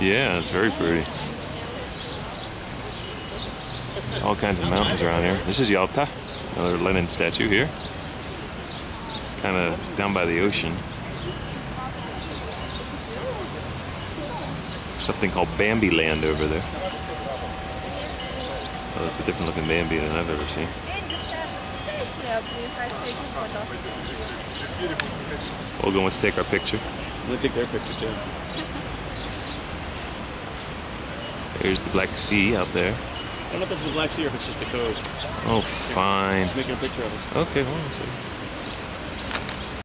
Yeah, it's very pretty. All kinds of mountains around here. This is Yalta, another Lenin statue here. It's kind of down by the ocean. Something called Bambi Land over there. Oh, that's a different looking Bambi than I've ever seen. Olga wants to take our picture. Gonna take their picture too. There's the Black Sea out there. I don't know if that's the Black Sea or if it's just the coast. Oh, fine. He's making a picture of us. Okay, hold on.